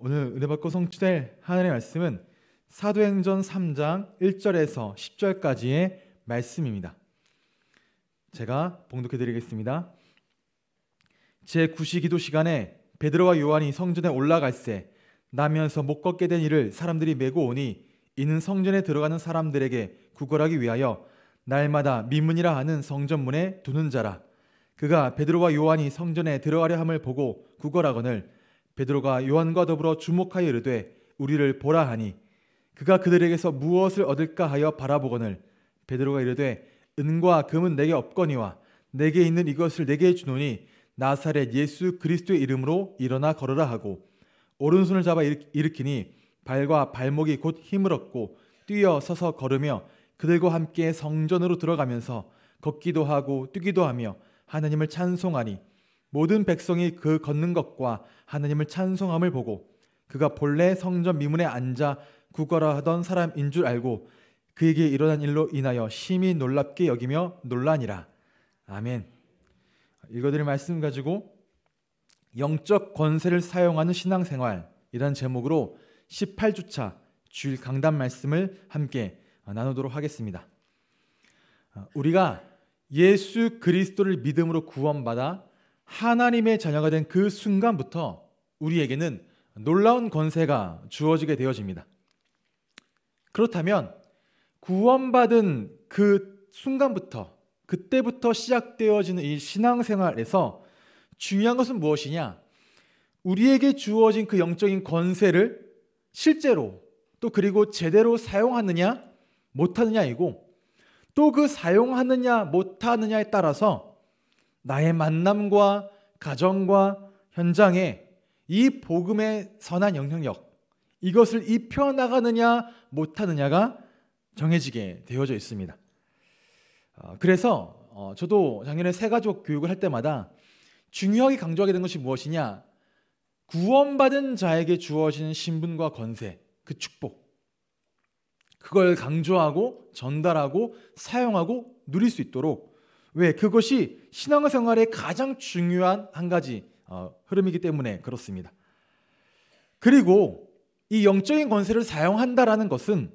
오늘 은혜 받고 성취될 하나님의 말씀은 사도행전 3장 1절에서 10절까지의 말씀입니다. 제가 봉독해 드리겠습니다. 제 9시 기도 시간에 베드로와 요한이 성전에 올라갈새 나면서 못 걷게 된 이를 사람들이 메고 오니 이는 성전에 들어가는 사람들에게 구걸하기 위하여 날마다 미문이라 하는 성전문에 두는 자라 그가 베드로와 요한이 성전에 들어가려 함을 보고 구걸하거늘 베드로가 요한과 더불어 주목하여 이르되 우리를 보라 하니 그가 그들에게서 무엇을 얻을까 하여 바라보거늘. 베드로가 이르되 은과 금은 내게 없거니와 내게 있는 이것을 내게 주노니 나사렛 예수 그리스도의 이름으로 일어나 걸으라 하고 오른손을 잡아 일으키니 발과 발목이 곧 힘을 얻고 뛰어 서서 걸으며 그들과 함께 성전으로 들어가면서 걷기도 하고 뛰기도 하며 하나님을 찬송하니 모든 백성이 그 걷는 것과 하나님을 찬송함을 보고 그가 본래 성전 미문에 앉아 구걸하 하던 사람인 줄 알고 그에게 일어난 일로 인하여 심히 놀랍게 여기며 놀라니라. 아멘. 읽어드릴 말씀 가지고 영적 권세를 사용하는 신앙생활이라는 제목으로 18주차 주일 강단 말씀을 함께 나누도록 하겠습니다. 우리가 예수 그리스도를 믿음으로 구원받아 하나님의 자녀가 된 그 순간부터 우리에게는 놀라운 권세가 주어지게 되어집니다. 그렇다면 구원받은 그 순간부터 그때부터 시작되어지는 이 신앙생활에서 중요한 것은 무엇이냐? 우리에게 주어진 그 영적인 권세를 실제로 또 그리고 제대로 사용하느냐 못하느냐이고 또 그 사용하느냐 못하느냐에 따라서 나의 만남과 가정과 현장에 이 복음의 선한 영향력 이것을 입혀 나가느냐 못하느냐가 정해지게 되어져 있습니다. 어, 그래서 어, 저도 작년에 세가족 교육을 할 때마다 중요하게 강조하게 된 것이 무엇이냐? 구원받은 자에게 주어지는 신분과 권세, 그 축복. 그걸 강조하고 전달하고 사용하고 누릴 수 있도록 왜 그것이 신앙생활의 가장 중요한 한 가지 어, 흐름이기 때문에 그렇습니다. 그리고 이 영적인 권세를 사용한다라는 것은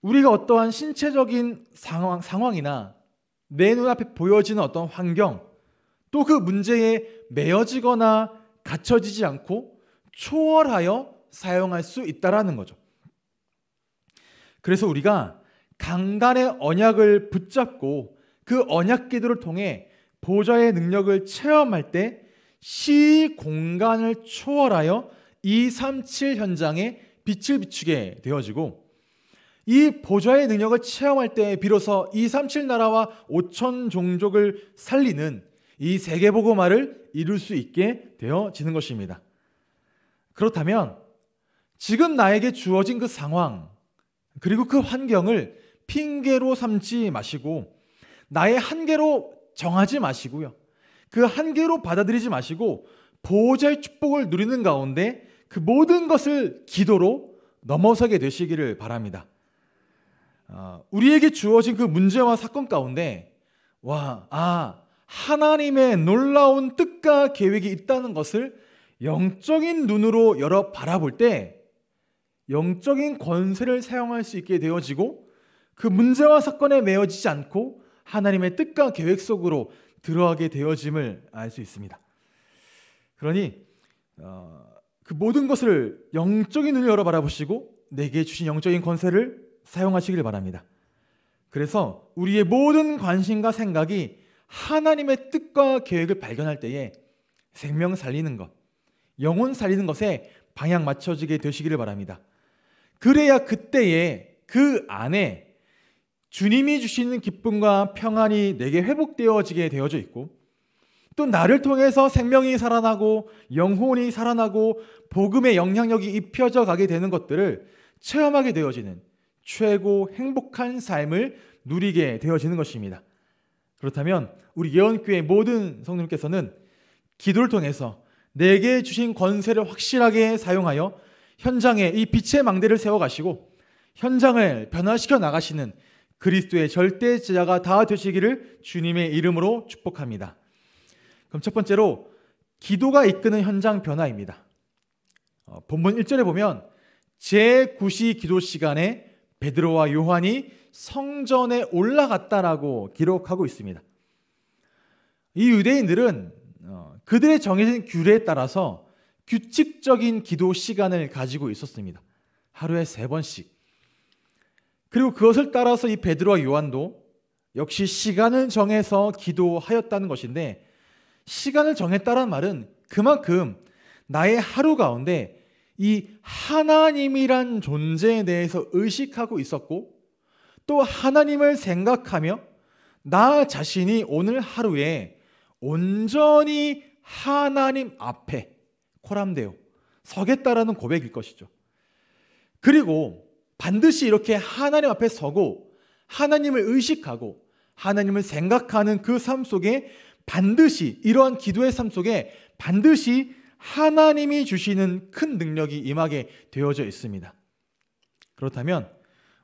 우리가 어떠한 신체적인 상황, 상황이나 내 눈앞에 보여지는 어떤 환경 또 그 문제에 매여지거나 갇혀지지 않고 초월하여 사용할 수 있다라는 거죠. 그래서 우리가 강간의 언약을 붙잡고 그 언약 기도를 통해 보좌의 능력을 체험할 때 시 공간을 초월하여 237 현장에 빛을 비추게 되어지고 이 보좌의 능력을 체험할 때 비로소 237 나라와 5천 종족을 살리는 이 세계 보고말을 이룰 수 있게 되어지는 것입니다. 그렇다면 지금 나에게 주어진 그 상황 그리고 그 환경을 핑계로 삼지 마시고 나의 한계로 정하지 마시고요. 그 한계로 받아들이지 마시고 보호자의 축복을 누리는 가운데 그 모든 것을 기도로 넘어서게 되시기를 바랍니다. 어, 우리에게 주어진 그 문제와 사건 가운데 와, 아, 하나님의 놀라운 뜻과 계획이 있다는 것을 영적인 눈으로 열어 바라볼 때 영적인 권세를 사용할 수 있게 되어지고 그 문제와 사건에 매여지지 않고 하나님의 뜻과 계획 속으로 들어가게 되어짐을 알 수 있습니다. 그러니 어, 그 모든 것을 영적인 눈을 열어 바라보시고 내게 주신 영적인 권세를 사용하시길 바랍니다. 그래서 우리의 모든 관심과 생각이 하나님의 뜻과 계획을 발견할 때에 생명 살리는 것, 영혼 살리는 것에 방향 맞춰지게 되시기를 바랍니다. 그래야 그때에 그 안에 주님이 주시는 기쁨과 평안이 내게 회복되어지게 되어져 있고 또 나를 통해서 생명이 살아나고 영혼이 살아나고 복음의 영향력이 입혀져 가게 되는 것들을 체험하게 되어지는 최고 행복한 삶을 누리게 되어지는 것입니다. 그렇다면 우리 예언교회 모든 성도님께서는 기도를 통해서 내게 주신 권세를 확실하게 사용하여 현장에 이 빛의 망대를 세워 가시고 현장을 변화시켜 나가시는 그리스도의 절대 제자가 다 되시기를 주님의 이름으로 축복합니다. 그럼 첫 번째로 기도가 이끄는 현장 변화입니다. 어, 본문 1절에 보면 제9시 기도 시간에 베드로와 요한이 성전에 올라갔다라고 기록하고 있습니다. 이 유대인들은 어, 그들의 정해진 규례에 따라서 규칙적인 기도 시간을 가지고 있었습니다. 하루에 세 번씩. 그리고 그것을 따라서 이 베드로와 요한도 역시 시간을 정해서 기도하였다는 것인데 시간을 정했다는 말은 그만큼 나의 하루 가운데 이 하나님이란 존재에 대해서 의식하고 있었고 또 하나님을 생각하며 나 자신이 오늘 하루에 온전히 하나님 앞에 코람데오 서겠다라는 고백일 것이죠. 그리고 반드시 이렇게 하나님 앞에 서고 하나님을 의식하고 하나님을 생각하는 그 삶 속에 반드시 이러한 기도의 삶 속에 반드시 하나님이 주시는 큰 능력이 임하게 되어져 있습니다. 그렇다면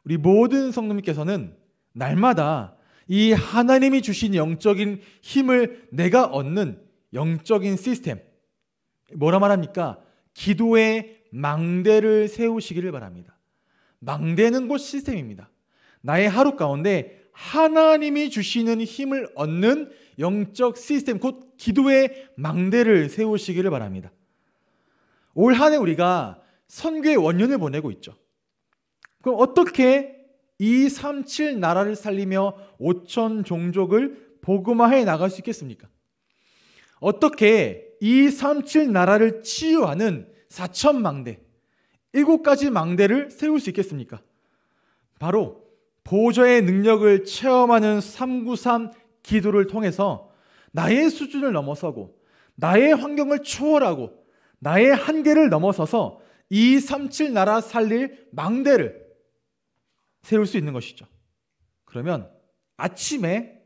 우리 모든 성도님께서는 날마다 이 하나님이 주신 영적인 힘을 내가 얻는 영적인 시스템 뭐라 말합니까? 기도의 망대를 세우시기를 바랍니다. 망대는 곧 시스템입니다. 나의 하루 가운데 하나님이 주시는 힘을 얻는 영적 시스템, 곧 기도의 망대를 세우시기를 바랍니다. 올 한 해 우리가 선교의 원년을 보내고 있죠. 그럼 어떻게 이 37 나라를 살리며 5천 종족을 복음화해 나갈 수 있겠습니까? 어떻게 이 37 나라를 치유하는 4천 망대, 7가지 망대를 세울 수 있겠습니까? 바로 보좌의 능력을 체험하는 393 기도를 통해서 나의 수준을 넘어서고 나의 환경을 초월하고 나의 한계를 넘어서서 이37 나라 살릴 망대를 세울 수 있는 것이죠. 그러면 아침에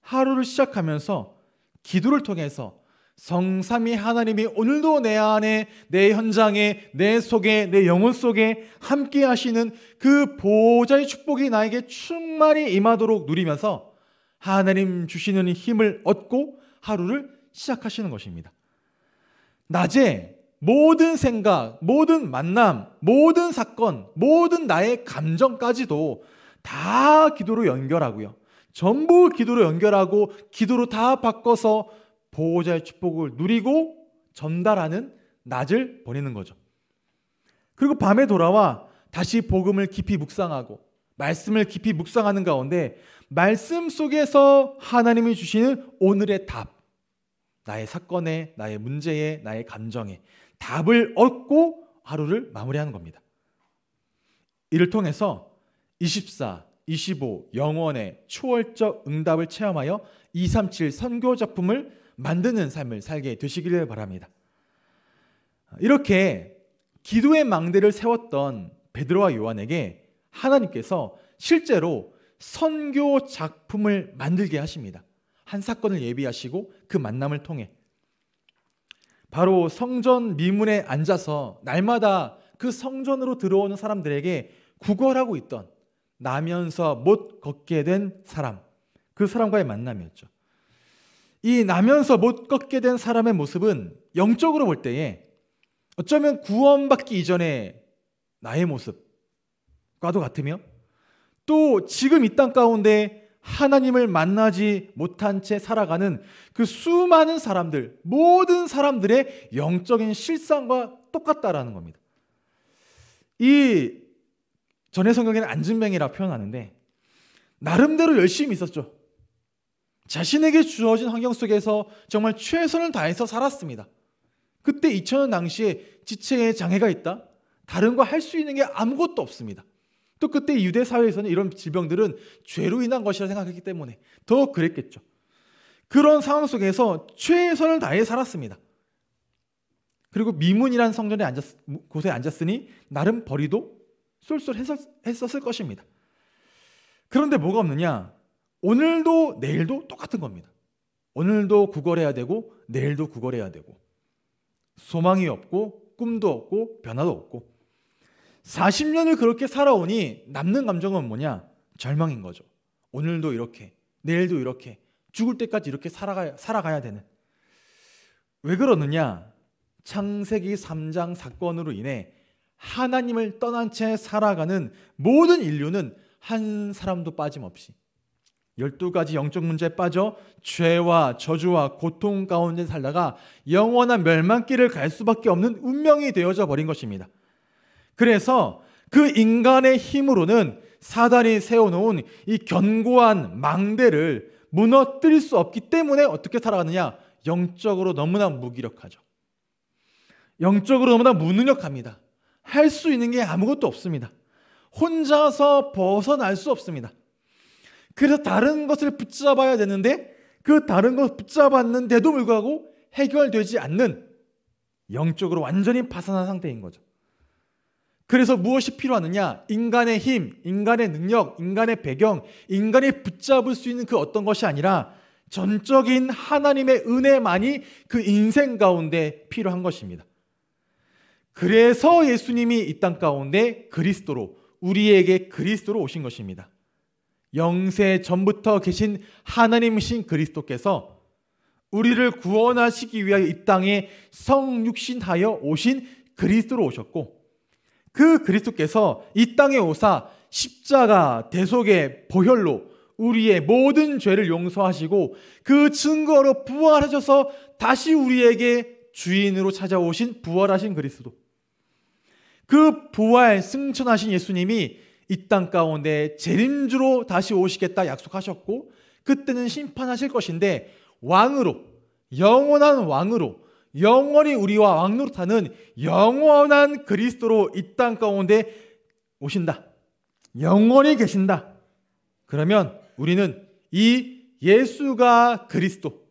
하루를 시작하면서 기도를 통해서 성삼위 하나님이 오늘도 내 안에, 내 현장에, 내 속에, 내 영혼 속에 함께 하시는 그 보좌의 축복이 나에게 충만히 임하도록 누리면서 하나님 주시는 힘을 얻고 하루를 시작하시는 것입니다. 낮에 모든 생각, 모든 만남, 모든 사건, 모든 나의 감정까지도 다 기도로 연결하고요. 전부 기도로 연결하고 기도로 다 바꿔서 보호자의 축복을 누리고 전달하는 낮을 보내는 거죠. 그리고 밤에 돌아와 다시 복음을 깊이 묵상하고 말씀을 깊이 묵상하는 가운데 말씀 속에서 하나님이 주시는 오늘의 답, 나의 사건에, 나의 문제에, 나의 감정에 답을 얻고 하루를 마무리하는 겁니다. 이를 통해서 24, 25 영원의 초월적 응답을 체험하여 237 선교 작품을 만드는 삶을 살게 되시기를 바랍니다. 이렇게 기도의 망대를 세웠던 베드로와 요한에게 하나님께서 실제로 선교 작품을 만들게 하십니다. 한 사건을 예비하시고 그 만남을 통해 바로 성전 미문에 앉아서 날마다 그 성전으로 들어오는 사람들에게 구걸하고 있던 나면서 못 걷게 된 사람, 그 사람과의 만남이었죠. 이 나면서 못 걷게 된 사람의 모습은 영적으로 볼 때에 어쩌면 구원받기 이전의 나의 모습과도 같으며 또 지금 이 땅 가운데 하나님을 만나지 못한 채 살아가는 그 수많은 사람들, 모든 사람들의 영적인 실상과 똑같다라는 겁니다. 이 전해 성경에는 안진뱅이라 표현하는데 나름대로 열심히 있었죠. 자신에게 주어진 환경 속에서 정말 최선을 다해서 살았습니다. 그때 2000년 당시에 지체에 장애가 있다? 다른 거 할 수 있는 게 아무것도 없습니다. 또 그때 유대 사회에서는 이런 질병들은 죄로 인한 것이라 생각했기 때문에 더 그랬겠죠. 그런 상황 속에서 최선을 다해 살았습니다. 그리고 미문이라는 성전에 앉았, 곳에 앉았으니 나름 벌이도 쏠쏠했었을 것입니다. 그런데 뭐가 없느냐? 오늘도 내일도 똑같은 겁니다. 오늘도 구걸해야 되고 내일도 구걸해야 되고 소망이 없고 꿈도 없고 변화도 없고 40년을 그렇게 살아오니 남는 감정은 뭐냐? 절망인 거죠. 오늘도 이렇게 내일도 이렇게 죽을 때까지 이렇게 살아가야, 살아가야 되는 왜 그러느냐? 창세기 3장 사건으로 인해 하나님을 떠난 채 살아가는 모든 인류는 한 사람도 빠짐없이 12가지 영적 문제에 빠져 죄와 저주와 고통 가운데 살다가 영원한 멸망길을 갈 수밖에 없는 운명이 되어져 버린 것입니다. 그래서 그 인간의 힘으로는 사단이 세워놓은 이 견고한 망대를 무너뜨릴 수 없기 때문에 어떻게 살아가느냐? 영적으로 너무나 무기력하죠. 영적으로 너무나 무능력합니다. 할 수 있는 게 아무것도 없습니다. 혼자서 벗어날 수 없습니다. 그래서 다른 것을 붙잡아야 되는데 그 다른 것을 붙잡았는데도 불구하고 해결되지 않는 영적으로 완전히 파산한 상태인 거죠. 그래서 무엇이 필요하느냐? 인간의 힘, 인간의 능력, 인간의 배경, 인간이 붙잡을 수 있는 그 어떤 것이 아니라 전적인 하나님의 은혜만이 그 인생 가운데 필요한 것입니다. 그래서 예수님이 이 땅 가운데 그리스도로 우리에게 그리스도로 오신 것입니다. 영세 전부터 계신 하나님이신 그리스도께서 우리를 구원하시기 위하여 이 땅에 성육신하여 오신 그리스도로 오셨고 그 그리스도께서 이 땅에 오사 십자가 대속의 보혈로 우리의 모든 죄를 용서하시고 그 증거로 부활하셔서 다시 우리에게 주인으로 찾아오신 부활하신 그리스도. 그 부활 승천하신 예수님이 이 땅 가운데 재림주로 다시 오시겠다 약속하셨고 그때는 심판하실 것인데 왕으로 영원한 왕으로 영원히 우리와 왕노릇하는 영원한 그리스도로 이 땅 가운데 오신다. 영원히 계신다. 그러면 우리는 이 예수가 그리스도,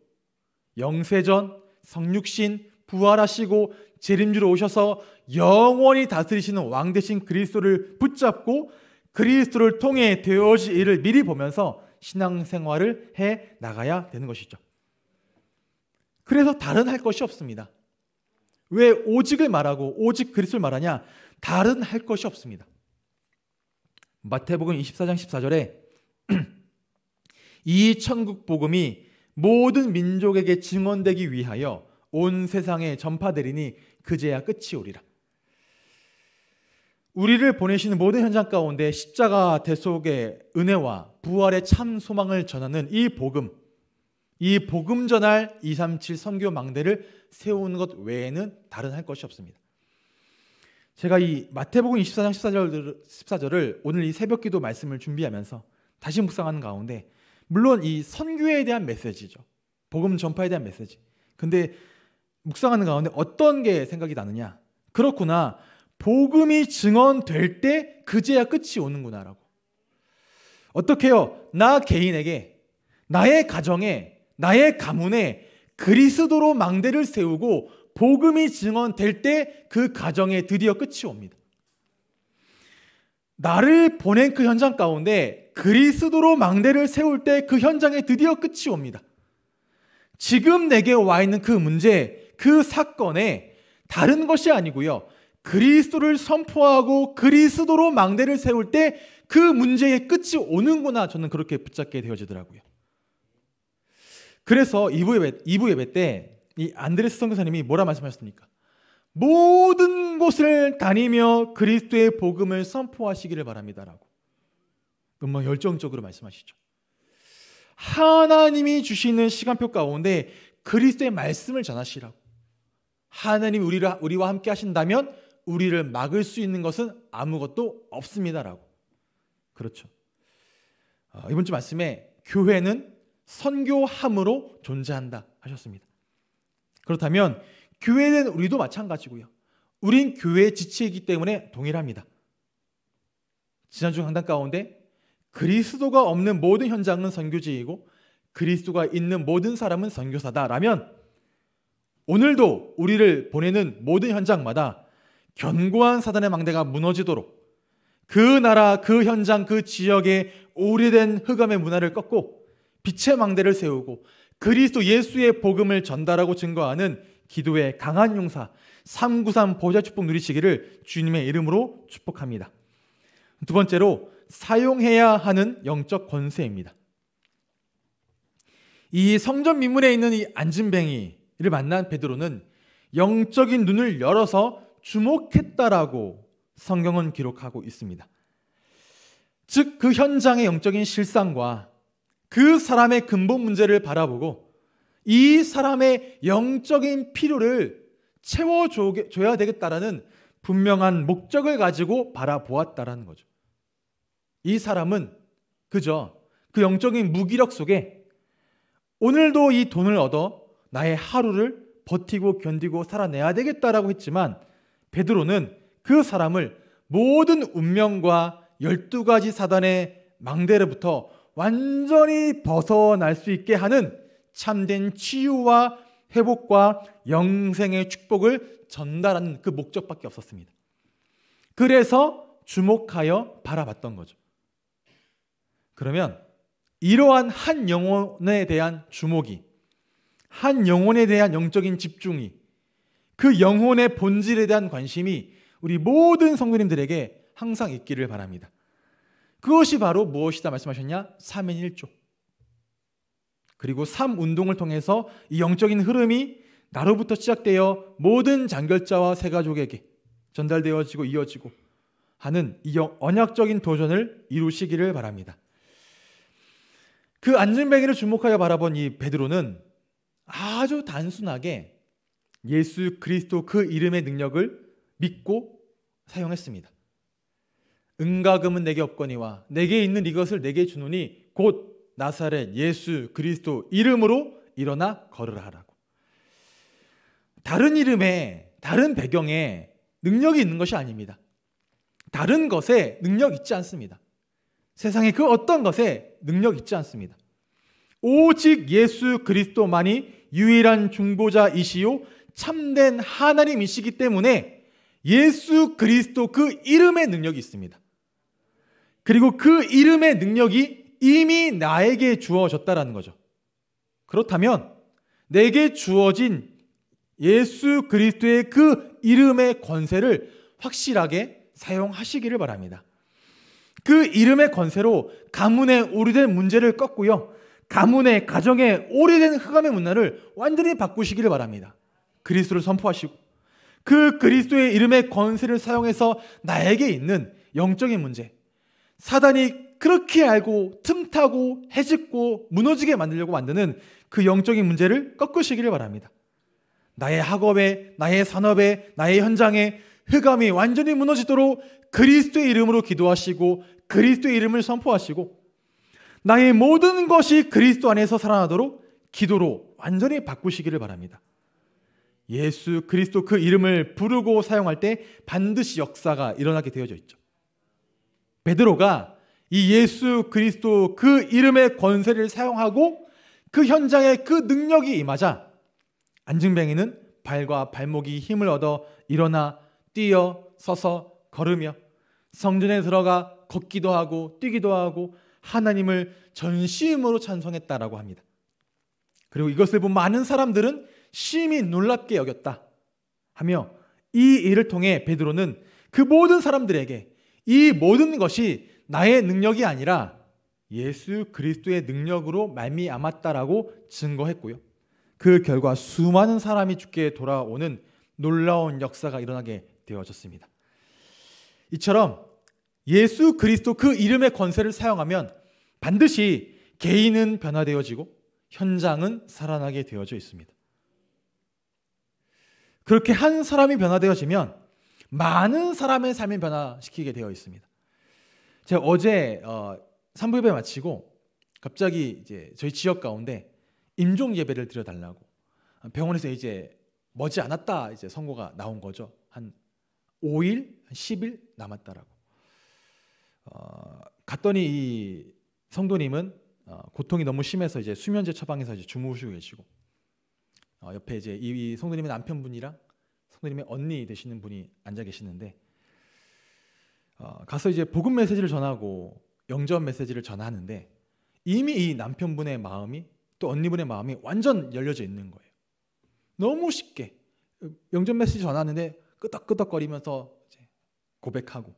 영세전, 성육신, 부활하시고 재림주로 오셔서 영원히 다스리시는 왕 대신 그리스도를 붙잡고 그리스도를 통해 되어질 일을 미리 보면서 신앙생활을 해 나가야 되는 것이죠. 그래서 다른 할 것이 없습니다. 왜 오직을 말하고 오직 그리스도를 말하냐? 다른 할 것이 없습니다. 마태복음 24장 14절에 이 천국 복음이 모든 민족에게 증언되기 위하여 온 세상에 전파되리니 그제야 끝이 오리라. 우리를 보내시는 모든 현장 가운데 십자가 대속의 은혜와 부활의 참 소망을 전하는 이 복음, 이 복음 전할 237 선교 망대를 세우는 것 외에는 다른 할 것이 없습니다. 제가 이 마태복음 24장 14절, 14절을 오늘 이 새벽 기도 말씀을 준비하면서 다시 묵상하는 가운데 물론 이 선교에 대한 메시지죠. 복음 전파에 대한 메시지. 근데 묵상하는 가운데 어떤 게 생각이 나느냐? 그렇구나. 복음이 증언될 때 그제야 끝이 오는구나라고. 어떻게요? 나 개인에게 나의 가정에 나의 가문에 그리스도로 망대를 세우고 복음이 증언될 때 그 가정에 드디어 끝이 옵니다. 나를 보낸 그 현장 가운데 그리스도로 망대를 세울 때 그 현장에 드디어 끝이 옵니다. 지금 내게 와 있는 그 문제, 그 사건에 다른 것이 아니고요. 그리스도를 선포하고 그리스도로 망대를 세울 때 그 문제의 끝이 오는구나 저는 그렇게 붙잡게 되어지더라고요. 그래서 2부 예배, 2부 예배 때 이 안드레스 선교사님이 뭐라 말씀하셨습니까? 모든 곳을 다니며 그리스도의 복음을 선포하시기를 바랍니다라고. 정말 열정적으로 말씀하시죠. 하나님이 주시는 시간표 가운데 그리스도의 말씀을 전하시라고. 우리를, 우리와 함께 하신다면 우리를 막을 수 있는 것은 아무것도 없습니다라고. 그렇죠. 어, 이번 주 말씀에 교회는 선교함으로 존재한다 하셨습니다. 그렇다면 교회는 우리도 마찬가지고요. 우린 교회의 지체이기 때문에 동일합니다. 지난주 강단 가운데 그리스도가 없는 모든 현장은 선교지이고 그리스도가 있는 모든 사람은 선교사다라면 오늘도 우리를 보내는 모든 현장마다 견고한 사단의 망대가 무너지도록 그 나라, 그 현장, 그 지역의 오래된 흑암의 문화를 꺾고 빛의 망대를 세우고 그리스도 예수의 복음을 전달하고 증거하는 기도의 강한 용사 393 보좌 축복 누리시기를 주님의 이름으로 축복합니다. 두 번째로 사용해야 하는 영적 권세입니다. 이 성전 미문에 있는 이 안진뱅이를 만난 베드로는 영적인 눈을 열어서 주목했다라고 성경은 기록하고 있습니다. 즉, 그 현장의 영적인 실상과 그 사람의 근본 문제를 바라보고 이 사람의 영적인 필요를 채워줘야 되겠다라는 분명한 목적을 가지고 바라보았다라는 거죠. 이 사람은 그저 그 영적인 무기력 속에 오늘도 이 돈을 얻어 나의 하루를 버티고 견디고 살아내야 되겠다라고 했지만 베드로는 그 사람을 모든 운명과 열두 가지 사단의 망대로부터 완전히 벗어날 수 있게 하는 참된 치유와 회복과 영생의 축복을 전달하는 그 목적밖에 없었습니다. 그래서 주목하여 바라봤던 거죠. 그러면 이러한 한 영혼에 대한 주목이 한 영혼에 대한 영적인 집중이 그 영혼의 본질에 대한 관심이 우리 모든 성도님들에게 항상 있기를 바랍니다. 그것이 바로 무엇이다 말씀하셨냐? 3인 1조. 그리고 3 운동을 통해서 이 영적인 흐름이 나로부터 시작되어 모든 장결자와 세가족에게 전달되어지고 이어지고 하는 이 언약적인 도전을 이루시기를 바랍니다. 그 안전뱅이를 주목하여 바라본 이 베드로는 아주 단순하게 예수 그리스도 그 이름의 능력을 믿고 사용했습니다. 은가금은 내게 없거니와 내게 있는 이것을 내게 주노니 곧 나사렛 예수 그리스도 이름으로 일어나 걸으라 하라고. 다른 이름에 다른 배경에 능력이 있는 것이 아닙니다. 다른 것에 능력 있지 않습니다. 세상에 그 어떤 것에 능력 있지 않습니다. 오직 예수 그리스도만이 유일한 중보자이시요 참된 하나님이시기 때문에 예수 그리스도 그 이름의 능력이 있습니다. 그리고 그 이름의 능력이 이미 나에게 주어졌다라는 거죠. 그렇다면 내게 주어진 예수 그리스도의 그 이름의 권세를 확실하게 사용하시기를 바랍니다. 그 이름의 권세로 가문의 오래된 문제를 꺾고요. 가문의 가정의 오래된 흑암의 문화를 완전히 바꾸시기를 바랍니다. 그리스도를 선포하시고 그 그리스도의 이름의 권세를 사용해서 나에게 있는 영적인 문제, 사단이 그렇게 알고 틈타고 해집고 무너지게 만들려고 만드는 그 영적인 문제를 꺾으시기를 바랍니다. 나의 학업에, 나의 산업에, 나의 현장에 흑암이 완전히 무너지도록 그리스도의 이름으로 기도하시고 그리스도의 이름을 선포하시고 나의 모든 것이 그리스도 안에서 살아나도록 기도로 완전히 바꾸시기를 바랍니다. 예수 그리스도 그 이름을 부르고 사용할 때 반드시 역사가 일어나게 되어져 있죠. 베드로가 이 예수 그리스도 그 이름의 권세를 사용하고 그 현장에 그 능력이 임하자 안증뱅이는 발과 발목이 힘을 얻어 일어나 뛰어 서서 걸으며 성전에 들어가 걷기도 하고 뛰기도 하고 하나님을 전심으로 찬송했다라고 합니다. 그리고 이것을 본 많은 사람들은 심히 놀랍게 여겼다 하며 이 일을 통해 베드로는 그 모든 사람들에게 이 모든 것이 나의 능력이 아니라 예수 그리스도의 능력으로 말미암았다라고 증거했고요. 그 결과 수많은 사람이 죽게 돌아오는 놀라운 역사가 일어나게 되어졌습니다. 이처럼 예수 그리스도 그 이름의 권세를 사용하면 반드시 개인은 변화되어지고 현장은 살아나게 되어져 있습니다. 그렇게 한 사람이 변화되어지면 많은 사람의 삶을 변화시키게 되어 있습니다. 제가 어제 어, 3부 예배 마치고 갑자기 이제 저희 지역 가운데 임종 예배를 드려달라고 병원에서 이제 머지 않았다 이제 선고가 나온 거죠. 한 5일, 10일 남았다라고. 어, 갔더니 이 성도님은 어, 고통이 너무 심해서 이제 수면제 처방에서 이제 주무시고 계시고 어, 옆에 이제 이 성도님의 남편분이랑 성도님의 언니 되시는 분이 앉아 계시는데 어, 가서 이제 복음 메시지를 전하고 영전 메시지를 전하는데 이미 이 남편분의 마음이 또 언니분의 마음이 완전 열려져 있는 거예요. 너무 쉽게 영전 메시지 전하는데 끄덕끄덕거리면서 고백하고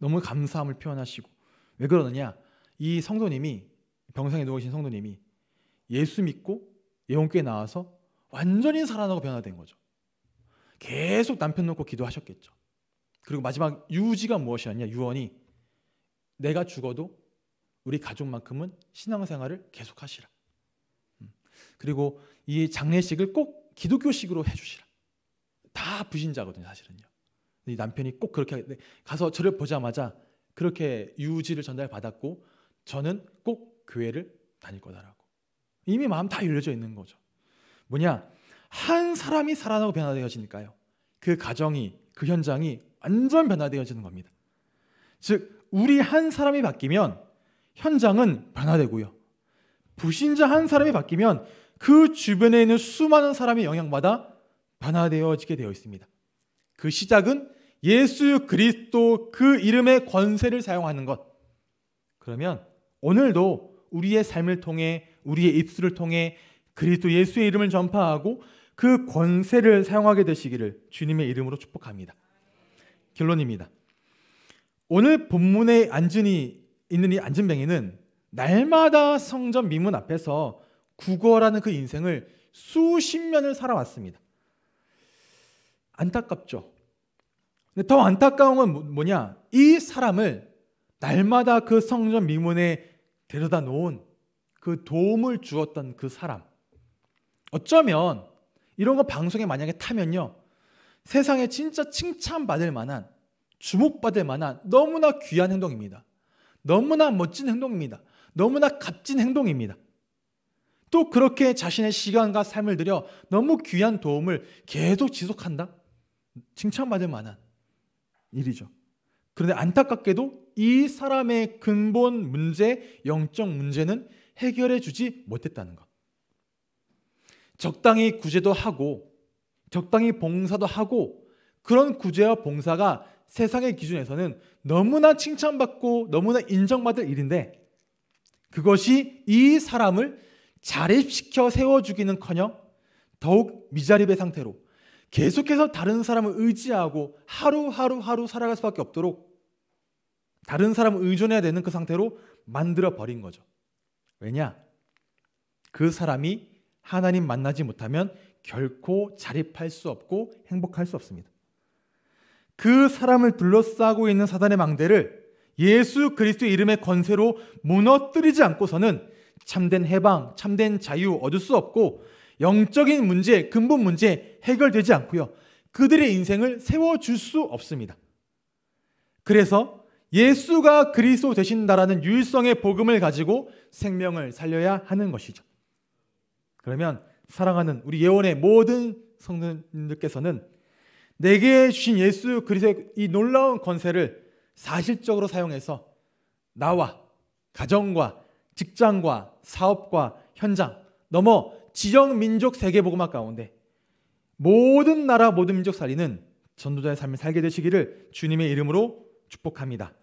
너무 감사함을 표현하시고 왜 그러느냐? 이 성도님이 병상에 누워 계신 성도님이 예수 믿고 예원교회 나와서 완전히 살아나고 변화된 거죠. 계속 남편 놓고 기도하셨겠죠. 그리고 마지막 유지가 무엇이었냐? 유언이 내가 죽어도 우리 가족만큼은 신앙생활을 계속하시라. 음. 그리고 이 장례식을 꼭 기독교식으로 해주시라. 다 부신자거든요, 사실은요. 이 남편이 꼭 그렇게 가서 저를 보자마자 그렇게 유지를 전달 받았고 저는 꼭 교회를 다닐 거다라고. 이미 마음 다 열려져 있는 거죠. 뭐냐? 한 사람이 살아나고 변화되어지니까요. 그 가정이 그 현장이 완전 변화되어지는 겁니다. 즉 우리 한 사람이 바뀌면 현장은 변화되고요. 부신자 한 사람이 바뀌면 그 주변에 있는 수많은 사람이 영향받아 변화되어지게 되어 있습니다. 그 시작은 예수 그리스도 그 이름의 권세를 사용하는 것. 그러면 오늘도 우리의 삶을 통해 우리의 입술을 통해 그리스도 예수의 이름을 전파하고 그 권세를 사용하게 되시기를 주님의 이름으로 축복합니다. 결론입니다. 오늘 본문에 앉으니 있는 이 앉은뱅이는 날마다 성전 미문 앞에서 구걸하는 그 인생을 수십 년을 살아왔습니다. 안타깝죠. 근데 더 안타까운 건 뭐, 뭐냐? 이 사람을 날마다 그 성전 미문에 데려다 놓은 그 도움을 주었던 그 사람. 어쩌면 이런 거 방송에 만약에 타면요. 세상에 진짜 칭찬받을 만한 주목받을 만한 너무나 귀한 행동입니다. 너무나 멋진 행동입니다. 너무나 값진 행동입니다. 또 그렇게 자신의 시간과 삶을 들여 너무 귀한 도움을 계속 지속한다? 칭찬받을 만한 일이죠. 그런데 안타깝게도 이 사람의 근본 문제, 영적 문제는 해결해 주지 못했다는 것. 적당히 구제도 하고, 적당히 봉사도 하고, 그런 구제와 봉사가 세상의 기준에서는 너무나 칭찬받고 너무나 인정받을 일인데, 그것이 이 사람을 자립시켜 세워주기는 커녕 더욱 미자립의 상태로 계속해서 다른 사람을 의지하고 하루하루 하루 살아갈 수밖에 없도록 다른 사람을 의존해야 되는 그 상태로 만들어 버린 거죠. 왜냐? 그 사람이 하나님 만나지 못하면 결코 자립할 수 없고 행복할 수 없습니다. 그 사람을 둘러싸고 있는 사단의 망대를 예수 그리스도의 이름의 권세로 무너뜨리지 않고서는 참된 해방, 참된 자유 얻을 수 없고 영적인 문제, 근본 문제 해결되지 않고요. 그들의 인생을 세워줄 수 없습니다. 그래서 예수가 그리스도 되신다라는 유일성의 복음을 가지고 생명을 살려야 하는 것이죠. 그러면 사랑하는 우리 예원의 모든 성도님들께서는 내게 주신 예수 그리스도의 이 놀라운 권세를 사실적으로 사용해서 나와 가정과 직장과 사업과 현장 넘어 지정 민족 세계 복음화 가운데 모든 나라 모든 민족 살리는 전도자의 삶을 살게 되시기를 주님의 이름으로 축복합니다.